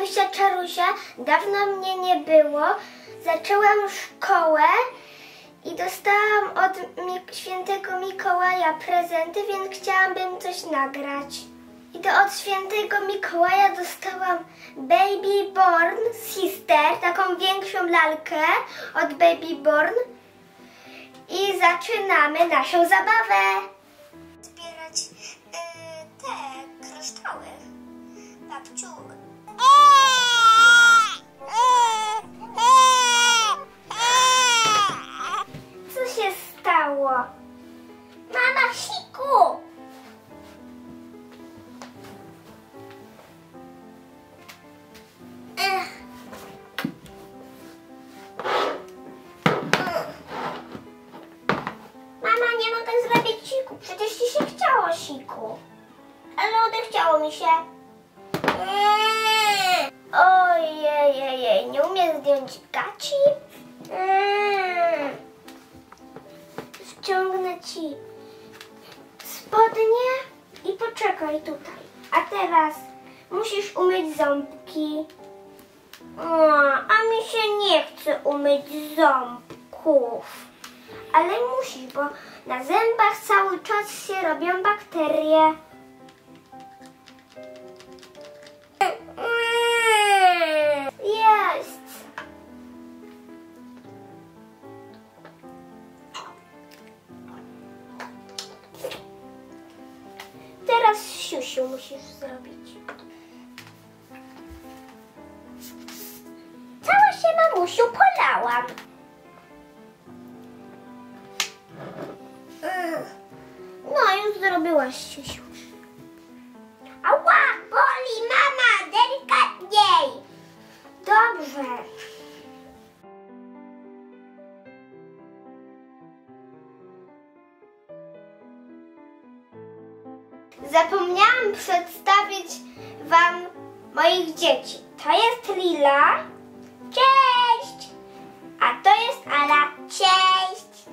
Danusia Czarusia, dawno mnie nie było. Zaczęłam szkołę i dostałam od świętego Mikołaja prezenty, więc chciałabym coś nagrać. I to od świętego Mikołaja dostałam Baby Born Sister, taką większą lalkę od Baby Born. I zaczynamy naszą zabawę. Zbierać y, te kryształy. Babciu. Przecież ci się chciało siku. Ale odechciało mi się. Mm. Ojej, nie umiem zdjąć gaci. Mm. Ci spodnie i poczekaj tutaj. A teraz musisz umyć ząbki. A mi się nie chce umyć ząbków. Ale musisz, bo na zębach cały czas się robią bakterie. Jest. Teraz siusiu musisz zrobić. Cała się mamusiu polałam. Zrobiłaś siusiu. Ała, boli mama, delikatniej. Dobrze. Zapomniałam przedstawić Wam moich dzieci. To jest Lila. Cześć! A to jest Ala. Cześć!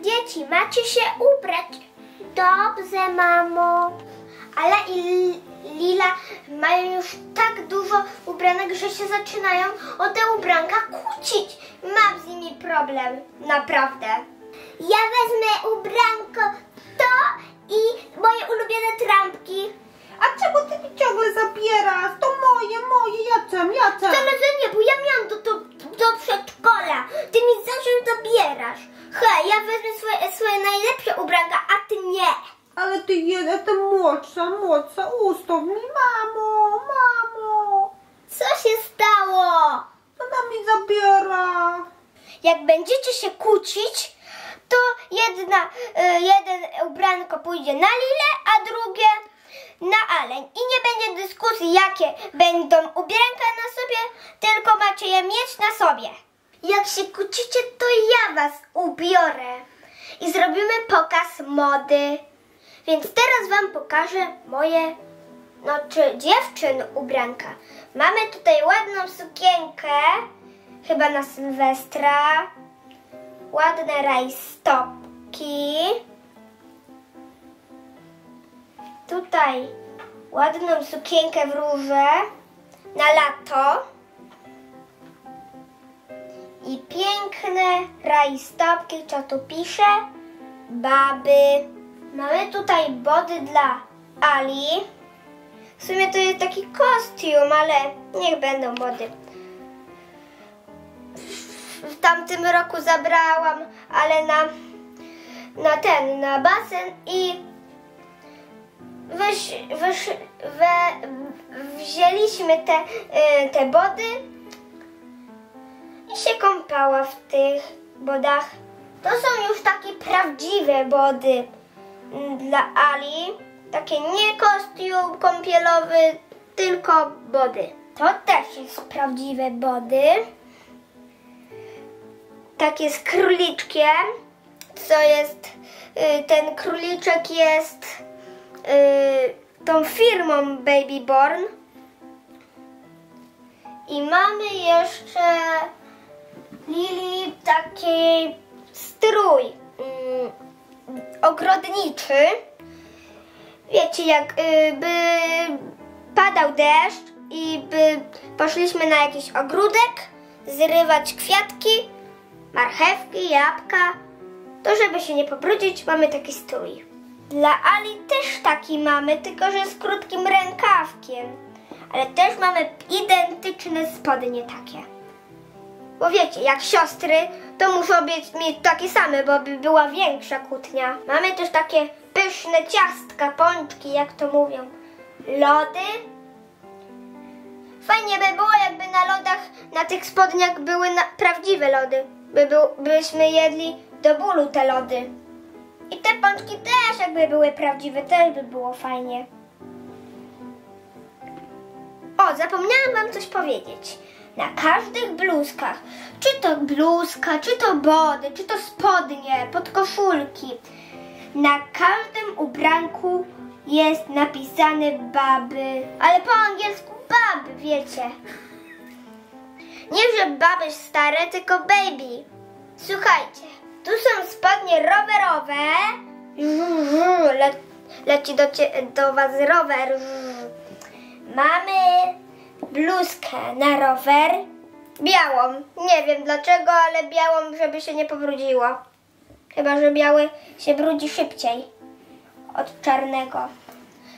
Dzieci, macie się ubrać. Dobrze, mamo. Ale i Lila mają już tak dużo ubranek, że się zaczynają o te ubranka kłócić. Mam z nimi problem, naprawdę. Ja wezmę ubranko to i moje ulubione trampki. A czemu ty mi ciągle zabierasz? To moje, moje, Jacem, Jacem. Wcale, że nie, bo ja miałam do, do, do przedszkola. Ty mi zawsze zabierasz. Hej, ja wezmę swoje, swoje najlepsze ubranka, a ty nie. Ale ty jestem młodsza, młodsza, ustaw mi, mamo, mamo. Co się stało? Jak będziecie się kłócić, to jedna, y, jeden ubranko pójdzie na Lilę, a drugie na Aleń. I nie będzie dyskusji, jakie będą ubranka na sobie, tylko macie je mieć na sobie. Jak się kłócicie, to ja was ubiorę. I zrobimy pokaz mody. Więc teraz wam pokażę moje, no czy dziewczyn ubranka. Mamy tutaj ładną sukienkę, chyba na Sylwestra. Ładne rajstopki. Tutaj ładną sukienkę w róże na lato. I piękne rajstopki, co tu pisze? Baby. Mamy tutaj body dla Ali. W sumie to jest taki kostium, ale niech będą body. Tamtym roku zabrałam, ale na, na ten, na basen i we, wzięliśmy te, y, te body i się kąpała w tych bodach. To są już takie prawdziwe body mm, dla Ali. Takie nie kostium kąpielowy, tylko body. To też jest prawdziwe body. Takie z króliczkiem. Co jest, y, ten króliczek jest y, tą firmą Baby Born. I mamy jeszcze Lili taki strój mm, ogrodniczy. Wiecie, jak y, by padał deszcz i by poszliśmy na jakiś ogródek, zrywać kwiatki, marchewki, jabłka, to żeby się nie pobrudzić, mamy taki strój. Dla Ali też taki mamy, tylko że z krótkim rękawkiem. Ale też mamy identyczne spodnie takie. Bo wiecie, jak siostry, to muszą być, mieć takie same, bo by była większa kłótnia. Mamy też takie pyszne ciastka, pączki, jak to mówią. Lody. Fajnie by było, jakby na lodach, na tych spodniach były prawdziwe lody. By był, byśmy jedli do bólu te lody. I te pączki też jakby były prawdziwe, też by było fajnie. O, zapomniałam wam coś powiedzieć. Na każdych bluzkach, czy to bluzka, czy to body, czy to spodnie, podkoszulki, na każdym ubranku jest napisane baby, ale po angielsku baby, wiecie. Nie, że baby stare, tylko baby. Słuchajcie, tu są spodnie rowerowe. Le, leci do, do was rower. Mamy bluzkę na rower. Białą. Nie wiem dlaczego, ale białą, żeby się nie pobrudziło. Chyba, że biały się brudzi szybciej od czarnego.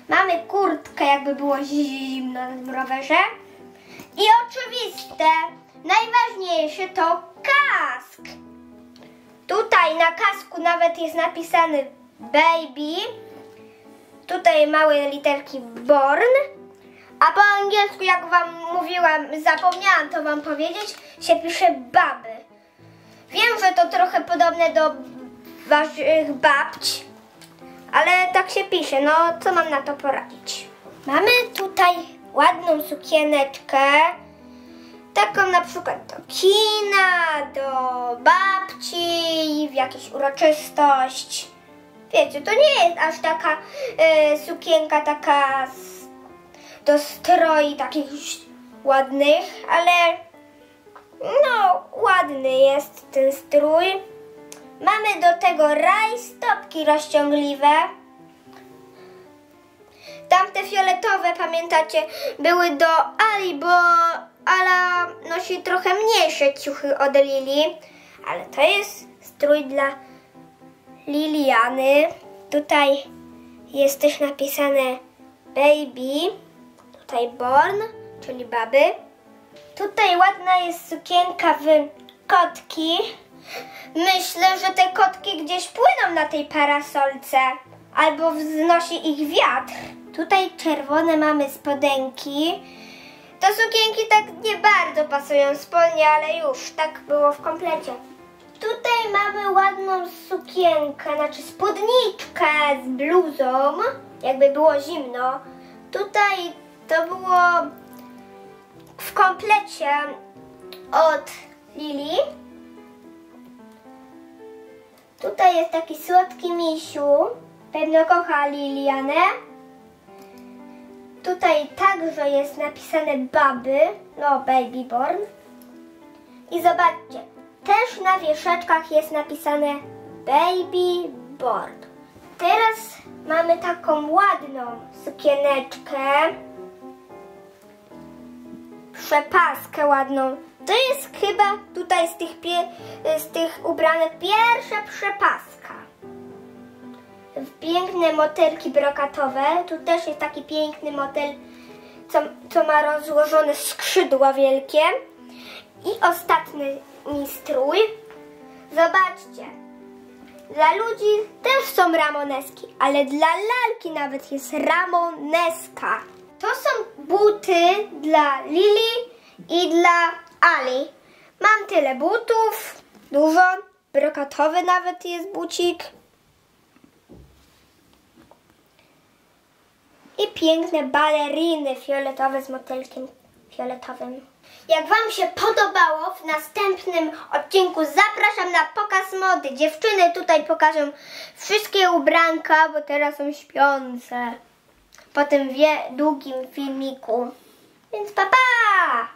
Mamy kurtkę, jakby było zimno w rowerze. I oczywiste, najważniejsze to kask. Tutaj na kasku nawet jest napisany baby. Tutaj małe literki born. A po angielsku, jak wam mówiłam, zapomniałam to wam powiedzieć, się pisze baby. Wiem, że to trochę podobne do waszych babć, ale tak się pisze. No, co mam na to poradzić? Mamy tutaj ładną sukieneczkę, taką na przykład do kina, do babci, w jakąś uroczystość. Wiecie, to nie jest aż taka e, sukienka taka z, do stroi takich ładnych, ale no ładny jest ten strój. Mamy do tego rajstopki rozciągliwe. Tamte fioletowe, pamiętacie, były do Ali, bo Ala nosi trochę mniejsze ciuchy od Lili. Ale to jest strój dla Liliany. Tutaj jest też napisane baby, tutaj born, czyli baby. Tutaj ładna jest sukienka w kotki. Myślę, że te kotki gdzieś płyną na tej parasolce. Albo wznosi ich wiatr. Tutaj czerwone mamy spodenki. To sukienki tak nie bardzo pasują spodnie, ale już tak było w komplecie. Tutaj mamy ładną sukienkę, znaczy spódniczkę z bluzą, jakby było zimno. Tutaj to było w komplecie od Lili. Tutaj jest taki słodki misiu. Pewno kocha Lilianę. Tutaj także jest napisane baby, no baby born. I zobaczcie, też na wieszaczkach jest napisane baby born. Teraz mamy taką ładną sukieneczkę. Przepaskę ładną. To jest chyba tutaj z tych, z tych ubranek pierwsza przepaska. Piękne motylki brokatowe. Tu też jest taki piękny motyl, co, co ma rozłożone skrzydła wielkie. I ostatni strój. Zobaczcie. Dla ludzi też są ramoneski, ale dla lalki nawet jest ramoneska. To są buty dla Lili i dla Ali. Mam tyle butów, dużo, brokatowy nawet jest bucik. I piękne baleriny fioletowe z motylkiem fioletowym. Jak Wam się podobało, w następnym odcinku zapraszam na pokaz mody. Dziewczyny tutaj pokażą wszystkie ubranka, bo teraz są śpiące. Po tym długim filmiku. Więc pa pa!